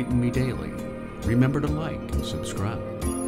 Enlighten Me Daily. Remember to like and subscribe.